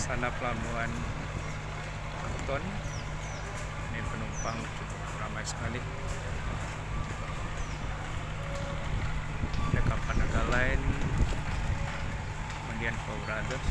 suasana pelabuhan Anton ini penumpang cukup ramai sekali. Ada kapal naga lain. Kemudian Four Brothers.